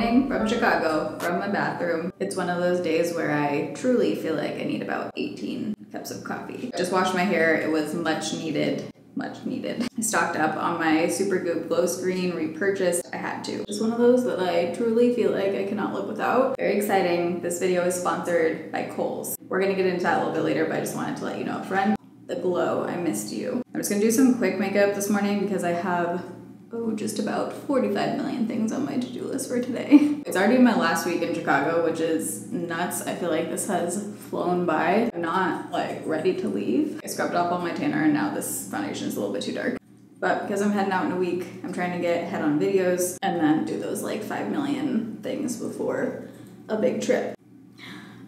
morning from Chicago, from my bathroom. It's one of those days where I truly feel like I need about 18 cups of coffee. Just washed my hair, it was much needed much needed. I stocked up on my Super Supergoop glow screen, repurchased. I had to. It's one of those that I truly feel like I cannot live without. Very exciting. This video is sponsored by Kohl's. We're gonna get into that a little bit later, but I just wanted to let you know up front. The glow, I missed you. I'm just gonna do some quick makeup this morning because I have oh, just about 45 million things on my to-do list for today. It's already my last week in Chicago, which is nuts. I feel like this has flown by. I'm not like ready to leave. I scrubbed off all my tanner and now this foundation is a little bit too dark. But because I'm heading out in a week, I'm trying to get head on videos and then do those like 5 million things before a big trip.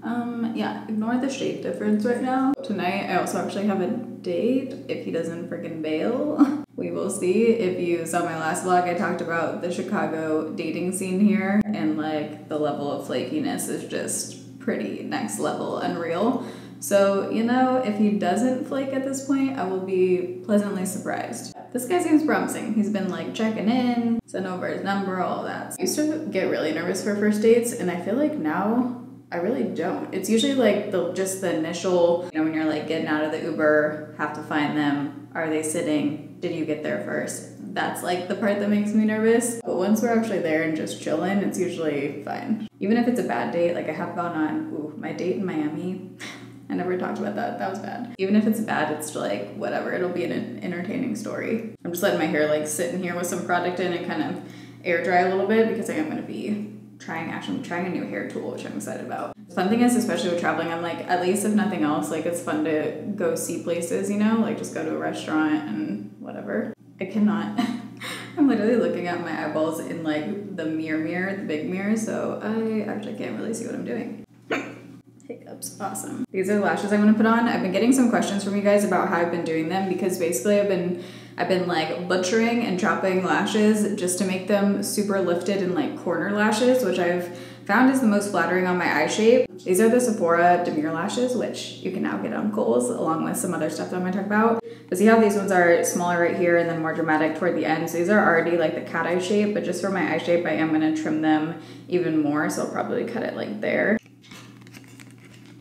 Um, yeah, ignore the shape difference right now. Tonight, I also actually have a date if he doesn't freaking bail. We will see. If you saw my last vlog, I talked about the Chicago dating scene here, and like the level of flakiness is just pretty next level unreal. So, you know, if he doesn't flake at this point, I will be pleasantly surprised. This guy seems promising. He's been like checking in, sent over his number, all that. I used to get really nervous for first dates, and I feel like now I really don't. It's usually like the just the initial, you know, when you're like getting out of the Uber, have to find them. Are they sitting? did you get there first? That's like the part that makes me nervous. But once we're actually there and just chilling, it's usually fine. Even if it's a bad date, like I have gone on, ooh, my date in Miami. I never talked about that. That was bad. Even if it's bad, it's like whatever. It'll be an entertaining story. I'm just letting my hair like sit in here with some product in and kind of air dry a little bit because I am to be trying actually trying a new hair tool which I'm excited about. Fun thing is especially with traveling I'm like at least if nothing else like it's fun to go see places you know like just go to a restaurant and whatever. I cannot I'm literally looking at my eyeballs in like the mirror mirror the big mirror so I actually can't really see what I'm doing. Hiccups, awesome. These are the lashes I'm gonna put on. I've been getting some questions from you guys about how I've been doing them because basically I've been I've been like butchering and chopping lashes just to make them super lifted and like corner lashes, which I've found is the most flattering on my eye shape. These are the Sephora Demure lashes, which you can now get on Kohl's along with some other stuff that I'm gonna talk about. But see how these ones are smaller right here and then more dramatic toward the end. So these are already like the cat eye shape, but just for my eye shape, I am gonna trim them even more. So I'll probably cut it like there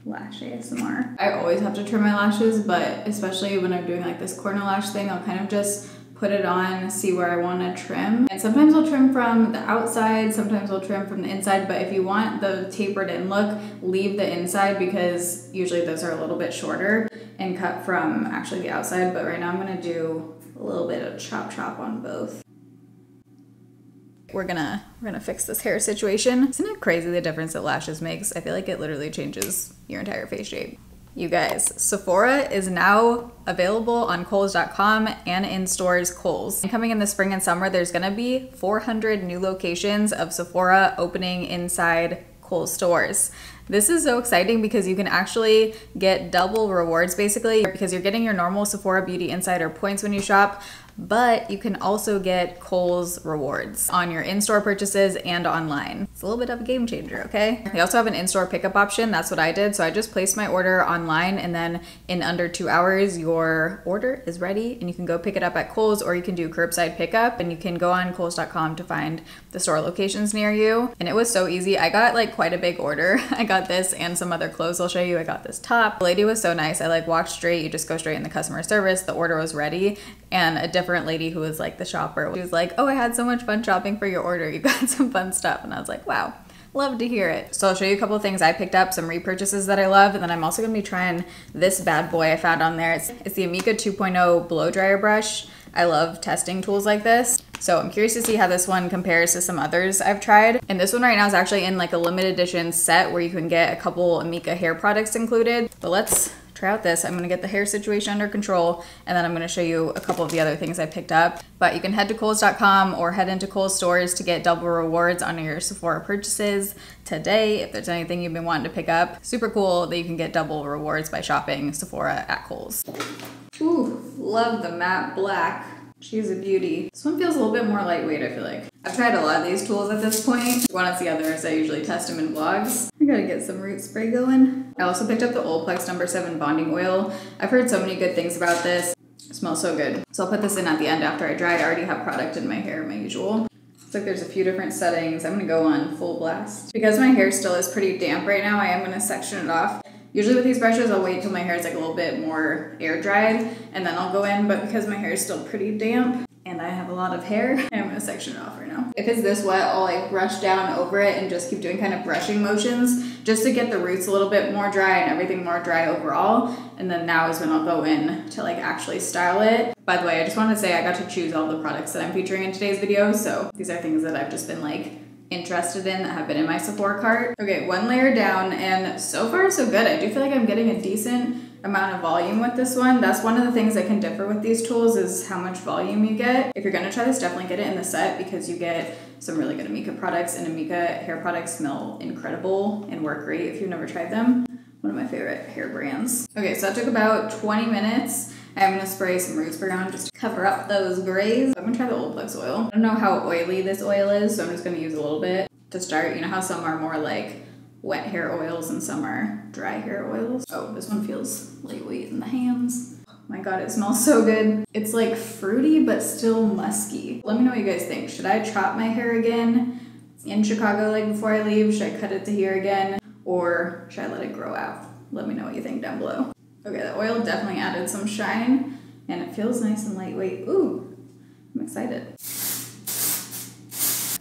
lash ASMR. I always have to trim my lashes, but especially when I'm doing like this corner lash thing, I'll kind of just put it on, see where I want to trim. And sometimes I'll trim from the outside, sometimes I'll trim from the inside, but if you want the tapered in look, leave the inside because usually those are a little bit shorter and cut from actually the outside. But right now I'm gonna do a little bit of chop chop on both we're gonna we're gonna fix this hair situation. Isn't it crazy the difference that lashes makes? I feel like it literally changes your entire face shape. You guys, Sephora is now available on Kohl's.com and in stores Kohl's. And coming in the spring and summer, there's gonna be 400 new locations of Sephora opening inside Kohl's stores. This is so exciting because you can actually get double rewards basically because you're getting your normal Sephora Beauty Insider points when you shop, but you can also get Kohl's rewards on your in-store purchases and online. A little bit of a game changer, okay? They also have an in-store pickup option. That's what I did. So I just placed my order online and then in under two hours, your order is ready and you can go pick it up at Kohl's or you can do curbside pickup and you can go on Kohl's.com to find the store locations near you. And it was so easy. I got like quite a big order. I got this and some other clothes I'll show you. I got this top. The lady was so nice. I like walked straight. You just go straight in the customer service. The order was ready and a different lady who was like the shopper. She was like, "Oh, I had so much fun shopping for your order. You got some fun stuff." And I was like, "Wow." Love to hear it. So I'll show you a couple of things I picked up, some repurchases that I love, and then I'm also gonna be trying this bad boy I found on there. It's, it's the Amika 2.0 blow dryer brush. I love testing tools like this. So I'm curious to see how this one compares to some others I've tried. And this one right now is actually in like a limited edition set where you can get a couple Amika hair products included. But let's try out this. I'm gonna get the hair situation under control and then I'm gonna show you a couple of the other things I picked up. But you can head to Kohl's.com or head into Kohl's stores to get double rewards on your Sephora purchases today if there's anything you've been wanting to pick up. Super cool that you can get double rewards by shopping Sephora at Kohl's. Ooh, love the matte black. She's a beauty. This one feels a little bit more lightweight, I feel like. I've tried a lot of these tools at this point. Want to see others, I usually test them in vlogs. I gotta get some root spray going. I also picked up the Olaplex number 7 bonding oil. I've heard so many good things about this. It smells so good. So I'll put this in at the end after I dry. I already have product in my hair, my usual. It's like there's a few different settings. I'm gonna go on full blast. Because my hair still is pretty damp right now, I am gonna section it off. Usually with these brushes, I'll wait till my hair is like a little bit more air dried and then I'll go in, but because my hair is still pretty damp and I have a lot of hair, I'm gonna section it off right now. If it's this wet, I'll like brush down over it and just keep doing kind of brushing motions just to get the roots a little bit more dry and everything more dry overall. And then now is when I'll go in to like actually style it. By the way, I just want to say I got to choose all the products that I'm featuring in today's video. So these are things that I've just been like interested in that have been in my Sephora cart. Okay, one layer down and so far so good. I do feel like I'm getting a decent amount of volume with this one. That's one of the things that can differ with these tools is how much volume you get. If you're gonna try this, definitely get it in the set because you get some really good Amika products and Amika hair products smell incredible and work great if you've never tried them. One of my favorite hair brands. Okay, so that took about 20 minutes. I'm gonna spray some roots spray on just to cover up those grays. I'm gonna try the Old Olaplex oil. I don't know how oily this oil is, so I'm just gonna use a little bit to start. You know how some are more like wet hair oils and some are dry hair oils. Oh, this one feels lightweight in the hands. Oh my god, it smells so good. It's like fruity, but still musky. Let me know what you guys think. Should I chop my hair again in Chicago like before I leave? Should I cut it to here again? Or should I let it grow out? Let me know what you think down below. Okay, the oil definitely added some shine and it feels nice and lightweight. Ooh, I'm excited.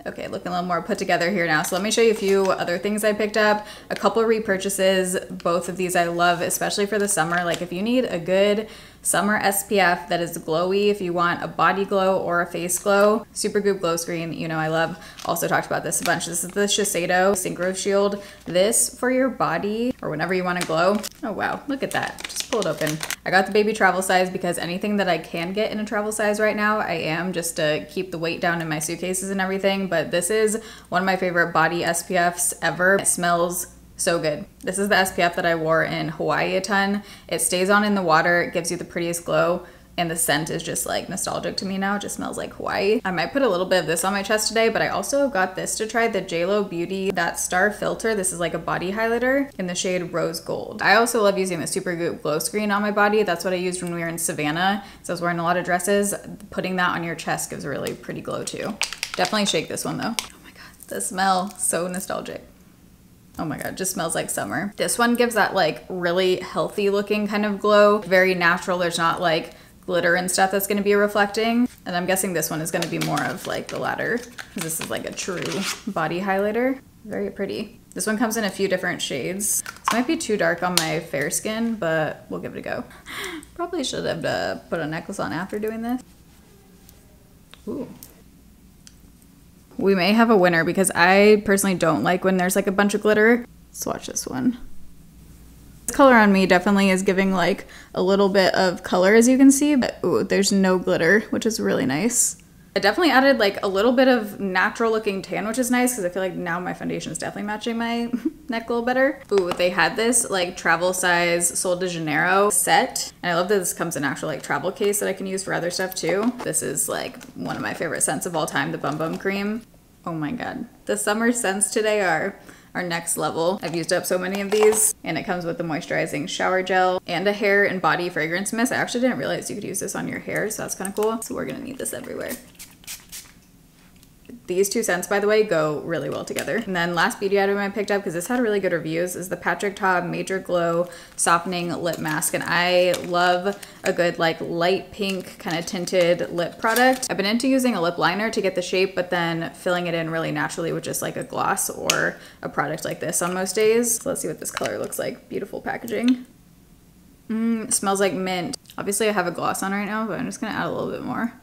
Okay, looking a little more put together here now. So let me show you a few other things I picked up. A couple repurchases. Both of these I love, especially for the summer. Like if you need a good summer SPF that is glowy if you want a body glow or a face glow. Supergoop Glow Screen, you know I love. Also talked about this a bunch. This is the Shiseido Synchro Shield. This for your body or whenever you want to glow. Oh wow, look at that. Just pull it open. I got the baby travel size because anything that I can get in a travel size right now, I am just to keep the weight down in my suitcases and everything. But this is one of my favorite body SPFs ever. It smells so good. This is the SPF that I wore in Hawaii a ton. It stays on in the water, it gives you the prettiest glow, and the scent is just like nostalgic to me now. It just smells like Hawaii. I might put a little bit of this on my chest today, but I also got this to try, the JLo Beauty That Star Filter. This is like a body highlighter in the shade Rose Gold. I also love using the Supergoop Glow Screen on my body. That's what I used when we were in Savannah. So I was wearing a lot of dresses. Putting that on your chest gives a really pretty glow too. Definitely shake this one though. Oh my God, the smell, so nostalgic. Oh my god, just smells like summer. This one gives that like really healthy looking kind of glow. Very natural. There's not like glitter and stuff that's gonna be reflecting. And I'm guessing this one is gonna be more of like the latter because this is like a true body highlighter. Very pretty. This one comes in a few different shades. This might be too dark on my fair skin, but we'll give it a go. Probably should have uh, put a necklace on after doing this. Ooh we may have a winner because I personally don't like when there's like a bunch of glitter. Let's watch this one. This color on me definitely is giving like a little bit of color as you can see, but ooh, there's no glitter, which is really nice. I definitely added like a little bit of natural looking tan, which is nice because I feel like now my foundation is definitely matching my neck a little better. Ooh, they had this like travel size Sol de Janeiro set. And I love that this comes in actual like travel case that I can use for other stuff too. This is like one of my favorite scents of all time, the Bum Bum Cream. Oh my God. The summer scents today are our next level. I've used up so many of these and it comes with the moisturizing shower gel and a hair and body fragrance mist. I actually didn't realize you could use this on your hair, so that's kind of cool. So we're gonna need this everywhere. These two scents, by the way, go really well together. And then last beauty item I picked up, because this had really good reviews, is the Patrick Ta Major Glow Softening Lip Mask. And I love a good like light pink kind of tinted lip product. I've been into using a lip liner to get the shape, but then filling it in really naturally with just like a gloss or a product like this on most days. So let's see what this color looks like. Beautiful packaging. Mmm, smells like mint. Obviously I have a gloss on right now, but I'm just gonna add a little bit more.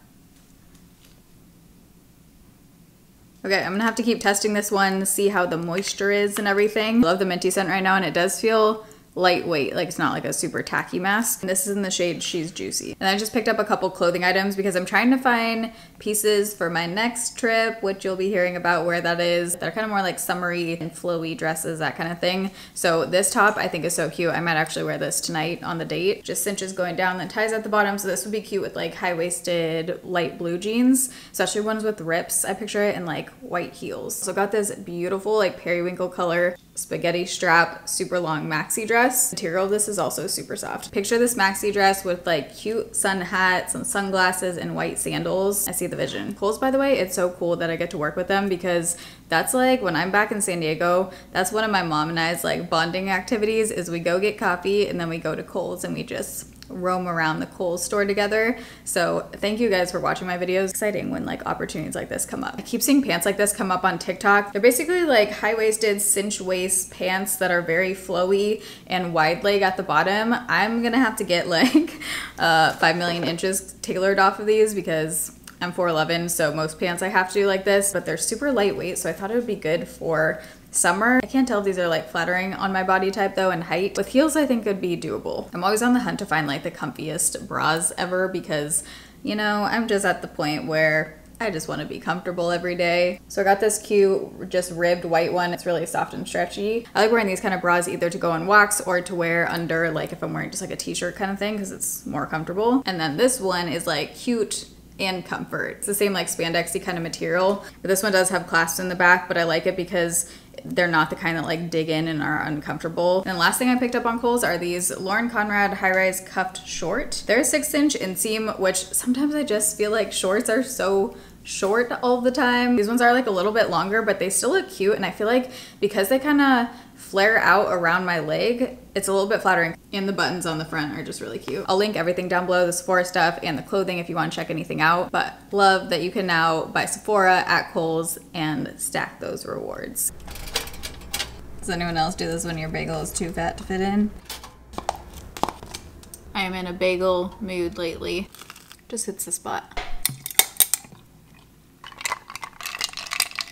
Okay, I'm gonna have to keep testing this one, see how the moisture is and everything. Love the minty scent right now and it does feel lightweight, like it's not like a super tacky mask. And this is in the shade She's Juicy. And I just picked up a couple clothing items because I'm trying to find pieces for my next trip, which you'll be hearing about where that is. They're kind of more like summery and flowy dresses, that kind of thing. So this top I think is so cute. I might actually wear this tonight on the date. Just cinches going down, then ties at the bottom. So this would be cute with like high-waisted light blue jeans, especially ones with rips. I picture it in like white heels. So got this beautiful like periwinkle color spaghetti strap, super long maxi dress dress. Material of this is also super soft. Picture this maxi dress with like cute sun hat, some sunglasses, and white sandals. I see the vision. Kohl's, by the way, it's so cool that I get to work with them because that's like when I'm back in San Diego, that's one of my mom and I's like bonding activities is we go get coffee and then we go to Kohl's and we just roam around the Kohl's store together. So thank you guys for watching my videos. Exciting when like opportunities like this come up. I keep seeing pants like this come up on TikTok. They're basically like high-waisted cinch waist pants that are very flowy and wide leg at the bottom. I'm gonna have to get like uh, 5 million inches tailored off of these because I'm 4'11", so most pants I have to do like this, but they're super lightweight, so I thought it would be good for summer. I can't tell if these are like flattering on my body type though and height. With heels, I think it'd be doable. I'm always on the hunt to find like the comfiest bras ever because, you know, I'm just at the point where I just want to be comfortable every day. So I got this cute, just ribbed white one. It's really soft and stretchy. I like wearing these kind of bras either to go on walks or to wear under like if I'm wearing just like a t-shirt kind of thing because it's more comfortable. And then this one is like cute and comfort. It's the same like spandexy kind of material, but this one does have clasps in the back, but I like it because they're not the kind that like dig in and are uncomfortable. And last thing I picked up on Kohl's are these Lauren Conrad high-rise cuffed short. They're a six inch inseam, which sometimes I just feel like shorts are so short all the time. These ones are like a little bit longer, but they still look cute. And I feel like because they kind of flare out around my leg, it's a little bit flattering. And the buttons on the front are just really cute. I'll link everything down below, the Sephora stuff and the clothing if you want to check anything out. But love that you can now buy Sephora at Kohl's and stack those rewards. Does anyone else do this when your bagel is too fat to fit in? I am in a bagel mood lately. Just hits the spot.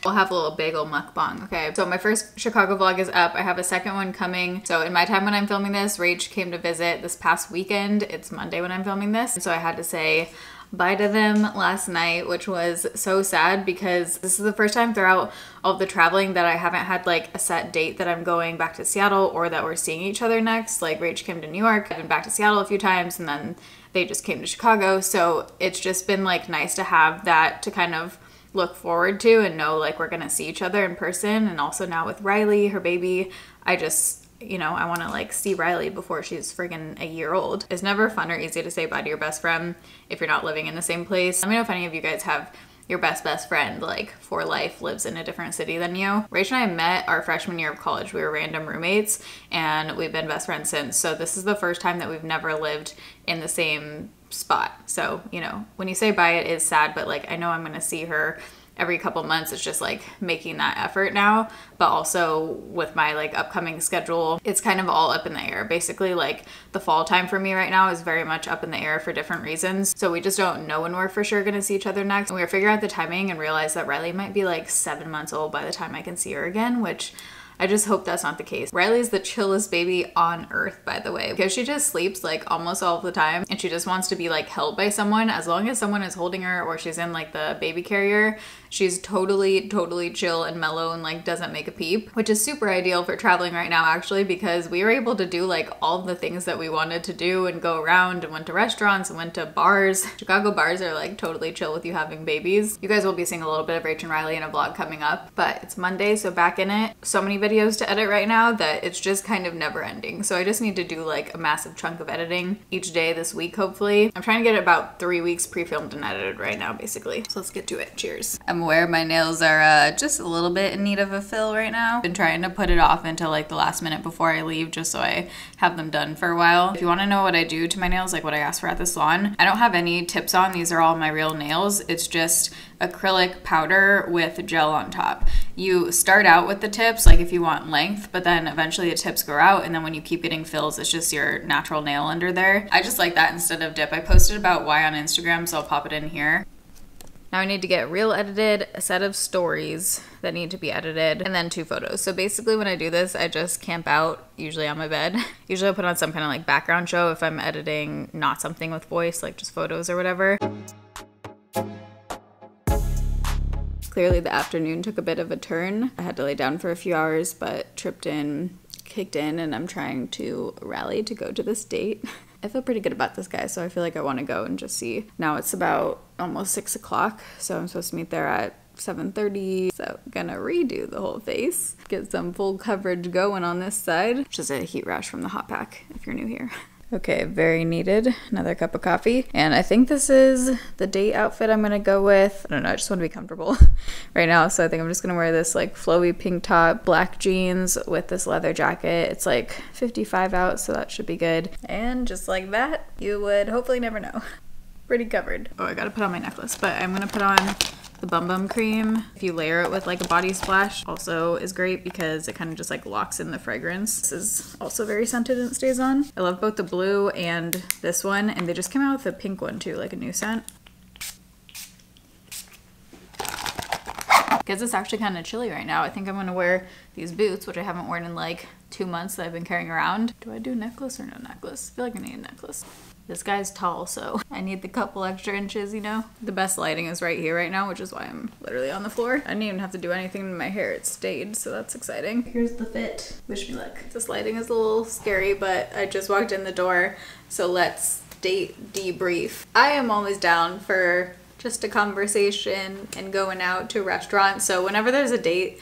We'll have a little bagel mukbang, okay? So my first Chicago vlog is up. I have a second one coming. So in my time when I'm filming this, Rach came to visit this past weekend. It's Monday when I'm filming this. So I had to say bye to them last night, which was so sad because this is the first time throughout all the traveling that I haven't had like a set date that I'm going back to Seattle or that we're seeing each other next. Like Rach came to New York, I've been back to Seattle a few times and then they just came to Chicago. So it's just been like nice to have that to kind of look forward to and know like we're gonna see each other in person and also now with Riley, her baby, I just you know, I want to like see Riley before she's friggin' a year old. It's never fun or easy to say bye to your best friend if you're not living in the same place. Let me know if any of you guys have your best best friend like for life lives in a different city than you. Rach and I met our freshman year of college. We were random roommates and we've been best friends since. So this is the first time that we've never lived in the same spot. So, you know, when you say bye it is sad, but like I know I'm going to see her every couple months. It's just like making that effort now but also with my like upcoming schedule it's kind of all up in the air. Basically like the fall time for me right now is very much up in the air for different reasons. So we just don't know when we're for sure going to see each other next. And we were figuring out the timing and realized that riley might be like seven months old by the time i can see her again which I just hope that's not the case. Riley's the chillest baby on earth, by the way, because she just sleeps like almost all the time and she just wants to be like held by someone. As long as someone is holding her or she's in like the baby carrier, she's totally, totally chill and mellow and like doesn't make a peep, which is super ideal for traveling right now actually because we were able to do like all the things that we wanted to do and go around and went to restaurants and went to bars. Chicago bars are like totally chill with you having babies. You guys will be seeing a little bit of Rach and Riley in a vlog coming up, but it's Monday, so back in it. So many videos to edit right now that it's just kind of never ending. So I just need to do like a massive chunk of editing each day this week, hopefully. I'm trying to get about three weeks pre-filmed and edited right now, basically. So let's get to it. Cheers. I'm aware my nails are uh, just a little bit in need of a fill right now. Been trying to put it off until like the last minute before I leave just so I have them done for a while. If you want to know what I do to my nails, like what I ask for at the salon, I don't have any tips on. These are all my real nails. It's just acrylic powder with gel on top. You start out with the tips, like if you want length, but then eventually the tips grow out, and then when you keep getting fills, it's just your natural nail under there. I just like that instead of dip. I posted about why on Instagram, so I'll pop it in here. Now I need to get reel edited, a set of stories that need to be edited, and then two photos. So basically when I do this, I just camp out, usually on my bed. Usually I put on some kind of like background show if I'm editing not something with voice, like just photos or whatever. Clearly the afternoon took a bit of a turn. I had to lay down for a few hours, but tripped in, kicked in, and I'm trying to rally to go to this date. I feel pretty good about this guy, so I feel like I want to go and just see. Now it's about almost six o'clock, so I'm supposed to meet there at 7.30, so gonna redo the whole face. Get some full coverage going on this side. Just a heat rash from the hot pack if you're new here. Okay, very needed. Another cup of coffee. And I think this is the date outfit I'm gonna go with. I don't know, I just wanna be comfortable right now. So I think I'm just gonna wear this like flowy pink top, black jeans with this leather jacket. It's like 55 out, so that should be good. And just like that, you would hopefully never know. Pretty covered. Oh, I gotta put on my necklace, but I'm gonna put on the Bum Bum Cream, if you layer it with like a body splash, also is great because it kind of just like locks in the fragrance. This is also very scented and stays on. I love both the blue and this one, and they just came out with a pink one too, like a new scent. Because it's actually kind of chilly right now. I think I'm gonna wear these boots, which I haven't worn in like two months that I've been carrying around. Do I do necklace or no necklace? I feel like I need a necklace. This guy's tall, so I need the couple extra inches, you know? The best lighting is right here right now, which is why I'm literally on the floor. I didn't even have to do anything to my hair. It stayed, so that's exciting. Here's the fit. Wish me luck. This lighting is a little scary, but I just walked in the door, so let's date debrief. I am always down for just a conversation and going out to a restaurant. So whenever there's a date,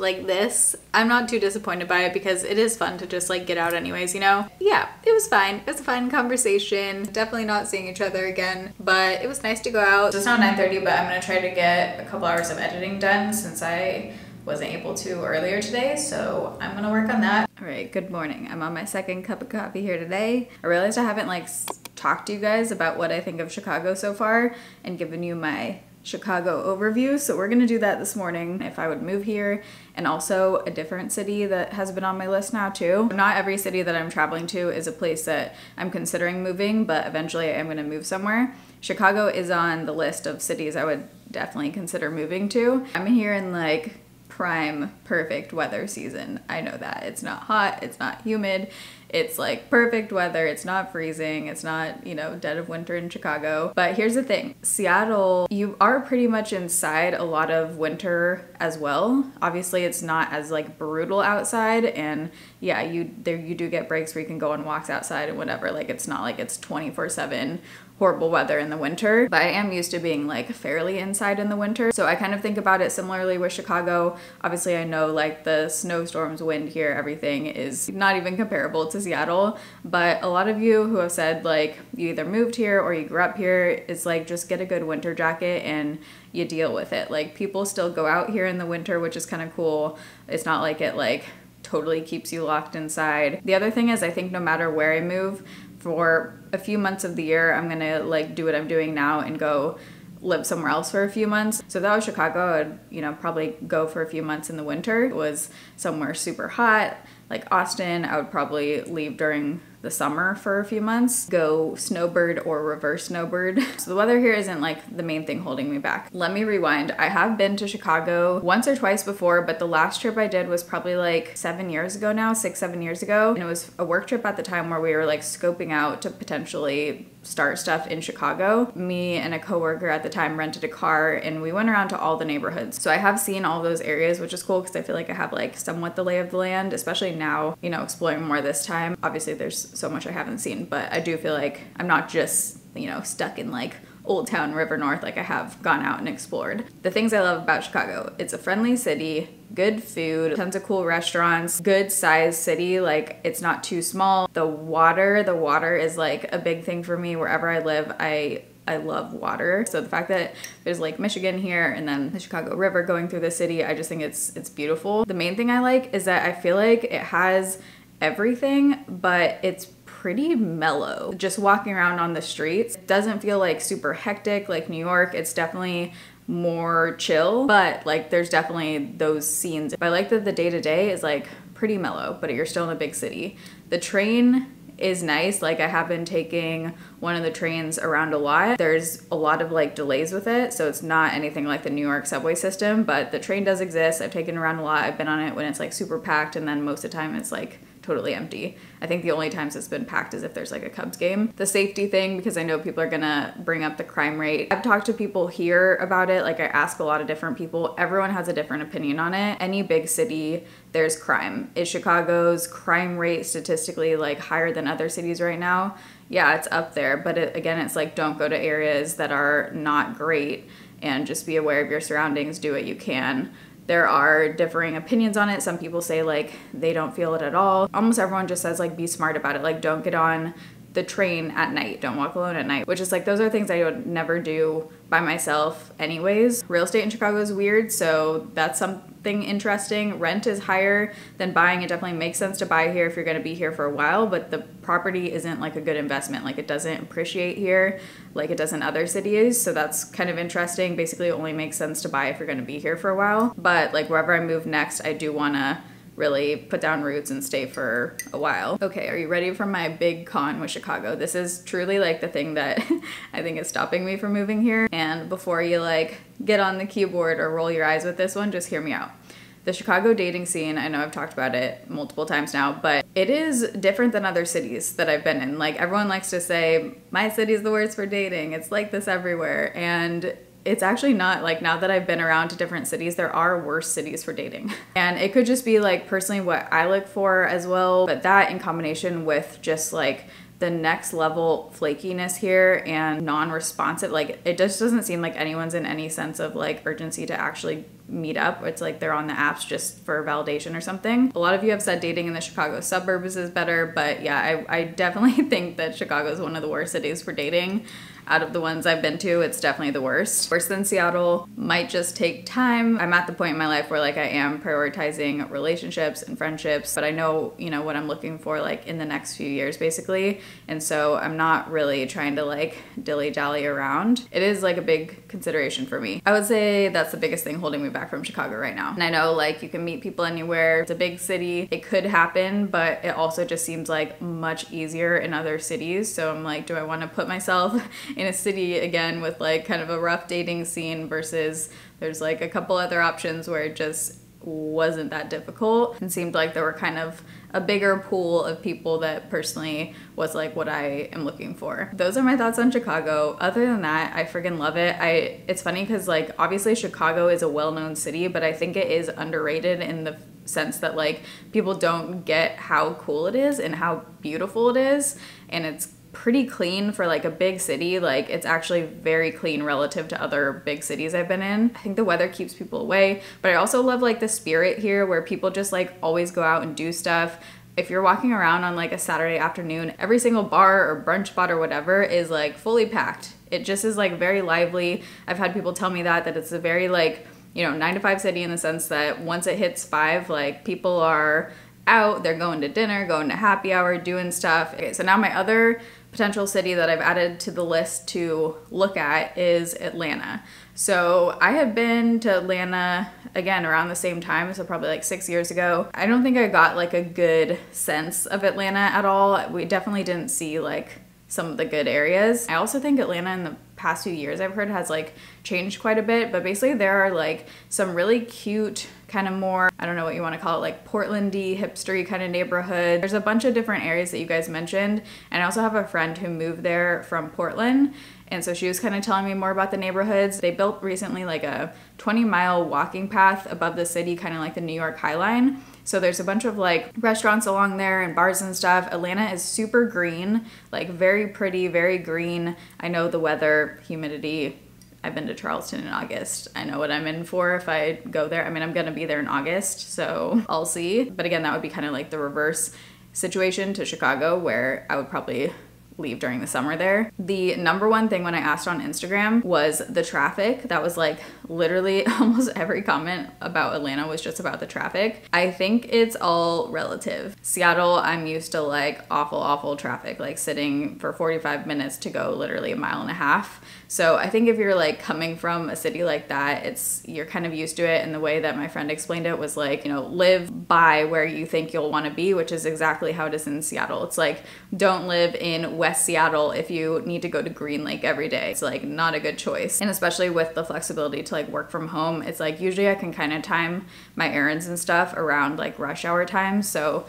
like this, I'm not too disappointed by it because it is fun to just like get out anyways, you know? Yeah, it was fine. It was a fun conversation. Definitely not seeing each other again, but it was nice to go out. So it's now 9.30, but I'm gonna try to get a couple hours of editing done since I wasn't able to earlier today, so I'm gonna work on that. All right, good morning. I'm on my second cup of coffee here today. I realized I haven't like talked to you guys about what I think of Chicago so far and given you my Chicago overview. So we're gonna do that this morning if I would move here and also a different city that has been on my list now too. Not every city that I'm traveling to is a place that I'm considering moving, but eventually I am gonna move somewhere. Chicago is on the list of cities I would definitely consider moving to. I'm here in like prime perfect weather season. I know that. It's not hot, it's not humid, it's like perfect weather. It's not freezing. It's not, you know, dead of winter in Chicago. But here's the thing Seattle, you are pretty much inside a lot of winter as well. Obviously, it's not as like brutal outside. And yeah, you there you do get breaks where you can go on walks outside and whatever. Like it's not like it's 24 7 horrible weather in the winter, but I am used to being like fairly inside in the winter. So I kind of think about it similarly with Chicago. Obviously, I know like the snowstorms, wind here, everything is not even comparable to Seattle, but a lot of you who have said like you either moved here or you grew up here, it's like just get a good winter jacket and you deal with it. Like people still go out here in the winter, which is kind of cool. It's not like it like totally keeps you locked inside. The other thing is I think no matter where I move, for a few months of the year, I'm gonna like do what I'm doing now and go live somewhere else for a few months. So if that was Chicago, I'd, you know, probably go for a few months in the winter. It was somewhere super hot, like Austin, I would probably leave during the summer for a few months, go snowbird or reverse snowbird. So the weather here isn't like the main thing holding me back. Let me rewind. I have been to Chicago once or twice before, but the last trip I did was probably like seven years ago now, six, seven years ago. And it was a work trip at the time where we were like scoping out to potentially start stuff in Chicago. Me and a coworker at the time rented a car and we went around to all the neighborhoods. So I have seen all those areas, which is cool because I feel like I have like somewhat the lay of the land, especially now, you know, exploring more this time. Obviously there's so much I haven't seen, but I do feel like I'm not just, you know, stuck in like Old Town River North like I have gone out and explored. The things I love about Chicago, it's a friendly city, good food, tons of cool restaurants, good sized city, like it's not too small. The water, the water is like a big thing for me wherever I live. I I love water. So the fact that there's Lake Michigan here and then the Chicago River going through the city, I just think it's it's beautiful. The main thing I like is that I feel like it has everything, but it's pretty mellow. Just walking around on the streets it doesn't feel like super hectic like New York. It's definitely more chill, but like there's definitely those scenes. I like that the day to day is like pretty mellow, but you're still in a big city. The train is nice. Like I have been taking one of the trains around a lot. There's a lot of like delays with it, so it's not anything like the New York subway system, but the train does exist. I've taken around a lot. I've been on it when it's like super packed and then most of the time it's like totally empty. I think the only times it's been packed is if there's like a Cubs game. The safety thing, because I know people are gonna bring up the crime rate. I've talked to people here about it. Like I ask a lot of different people. Everyone has a different opinion on it. Any big city, there's crime. Is Chicago's crime rate statistically like higher than other cities right now? Yeah, it's up there. But it, again, it's like don't go to areas that are not great and just be aware of your surroundings. Do what you can there are differing opinions on it. Some people say like they don't feel it at all. Almost everyone just says like be smart about it. Like don't get on the train at night. Don't walk alone at night, which is like those are things I would never do by myself anyways. Real estate in Chicago is weird, so that's something interesting. Rent is higher than buying. It definitely makes sense to buy here if you're going to be here for a while, but the property isn't like a good investment. Like it doesn't appreciate here like it does in other cities, so that's kind of interesting. Basically, it only makes sense to buy if you're going to be here for a while. But like wherever I move next, I do want to really put down roots and stay for a while. Okay, are you ready for my big con with Chicago? This is truly like the thing that I think is stopping me from moving here. And before you like get on the keyboard or roll your eyes with this one, just hear me out. The Chicago dating scene, I know I've talked about it multiple times now, but it is different than other cities that I've been in. Like everyone likes to say, my city is the worst for dating. It's like this everywhere. And it's actually not like now that I've been around to different cities, there are worse cities for dating. And it could just be like personally what I look for as well, but that in combination with just like the next level flakiness here and non-responsive like it just doesn't seem like anyone's in any sense of like urgency to actually meet up. It's like they're on the apps just for validation or something. A lot of you have said dating in the chicago suburbs is better but yeah i, I definitely think that chicago is one of the worst cities for dating out of the ones I've been to, it's definitely the worst. Worse than Seattle might just take time. I'm at the point in my life where like I am prioritizing relationships and friendships, but I know, you know, what I'm looking for like in the next few years basically. And so I'm not really trying to like dilly dally around. It is like a big consideration for me. I would say that's the biggest thing holding me back from Chicago right now. And I know like you can meet people anywhere. It's a big city. It could happen, but it also just seems like much easier in other cities. So I'm like, do I want to put myself in a city again with like kind of a rough dating scene versus there's like a couple other options where it just wasn't that difficult and seemed like there were kind of a bigger pool of people that personally was like what I am looking for. Those are my thoughts on Chicago. Other than that, I friggin' love it. I it's funny cuz like obviously Chicago is a well-known city, but I think it is underrated in the sense that like people don't get how cool it is and how beautiful it is and it's pretty clean for like a big city. Like it's actually very clean relative to other big cities I've been in. I think the weather keeps people away, but I also love like the spirit here where people just like always go out and do stuff. If you're walking around on like a Saturday afternoon, every single bar or brunch spot or whatever is like fully packed. It just is like very lively. I've had people tell me that that it's a very like, you know, 9 to 5 city in the sense that once it hits 5, like people are out, they're going to dinner, going to happy hour, doing stuff. Okay, so now my other potential city that I've added to the list to look at is Atlanta. So I had been to Atlanta again around the same time, so probably like six years ago. I don't think I got like a good sense of Atlanta at all. We definitely didn't see like some of the good areas. I also think Atlanta in the past few years I've heard has like changed quite a bit, but basically there are like some really cute kind of more, I don't know what you want to call it, like Portlandy, hipstery kind of neighborhood. There's a bunch of different areas that you guys mentioned. And I also have a friend who moved there from Portland. And so she was kind of telling me more about the neighborhoods. They built recently like a 20 mile walking path above the city, kind of like the New York High Line. So there's a bunch of like restaurants along there and bars and stuff. Atlanta is super green, like very pretty, very green. I know the weather, humidity, I've been to Charleston in August. I know what I'm in for if I go there. I mean, I'm gonna be there in August, so I'll see. But again, that would be kind of like the reverse situation to Chicago where I would probably leave during the summer there. The number one thing when I asked on Instagram was the traffic. That was like literally almost every comment about Atlanta was just about the traffic. I think it's all relative. Seattle, I'm used to like awful, awful traffic, like sitting for 45 minutes to go literally a mile and a half. So I think if you're like coming from a city like that, it's you're kind of used to it. And the way that my friend explained it was like, you know, live by where you think you'll want to be, which is exactly how it is in Seattle. It's like don't live in West Seattle if you need to go to Green Lake every day. It's like not a good choice. And especially with the flexibility to like work from home, it's like usually I can kind of time my errands and stuff around like rush hour times. So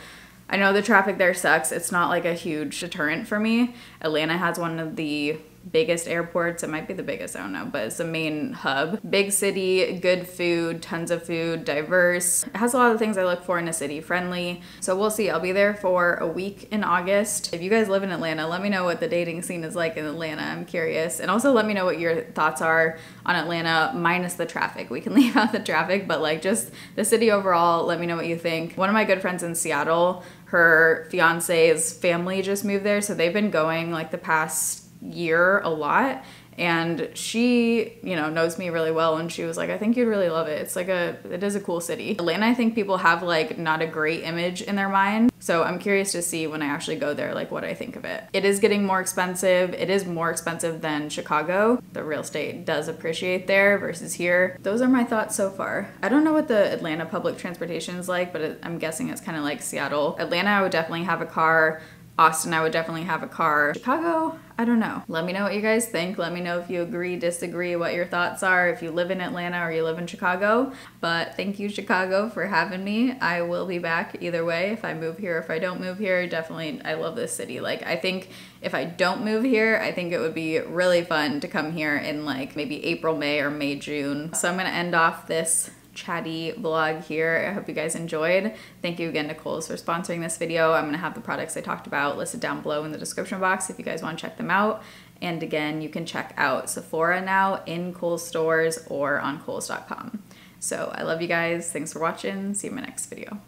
I know the traffic there sucks. It's not like a huge deterrent for me. Atlanta has one of the biggest airports. It might be the biggest, I don't know, but it's the main hub. Big city, good food, tons of food, diverse. It has a lot of things I look for in a city, friendly. So we'll see. I'll be there for a week in August. If you guys live in Atlanta, let me know what the dating scene is like in Atlanta. I'm curious. And also let me know what your thoughts are on Atlanta minus the traffic. We can leave out the traffic, but like just the city overall, let me know what you think. One of my good friends in Seattle, her fiance's family just moved there, so they've been going like the past year a lot. And she you know knows me really well. And she was like i think you'd really love it. It's like a it is a cool city. Atlanta i think people have like not a great image in their mind. So i'm curious to see when i actually go there like what i think of it. It is getting more expensive. It is more expensive than chicago. The real estate does appreciate there versus here. Those are my thoughts so far. I don't know what the atlanta public transportation is like but it, i'm guessing it's kind of like seattle. Atlanta i would definitely have a car Austin, I would definitely have a car. Chicago, I don't know. Let me know what you guys think. Let me know if you agree, disagree, what your thoughts are, if you live in Atlanta or you live in Chicago. But thank you, Chicago, for having me. I will be back either way if I move here, if I don't move here. Definitely, I love this city. Like, I think if I don't move here, I think it would be really fun to come here in like maybe April, May, or May, June. So I'm gonna end off this chatty vlog here. I hope you guys enjoyed. Thank you again to Kohl's for sponsoring this video. I'm gonna have the products I talked about listed down below in the description box if you guys wanna check them out. And again, you can check out Sephora now in Kohl's stores or on Kohls.com. So I love you guys. Thanks for watching. See you in my next video.